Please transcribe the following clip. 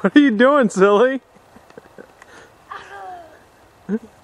What are you doing, silly?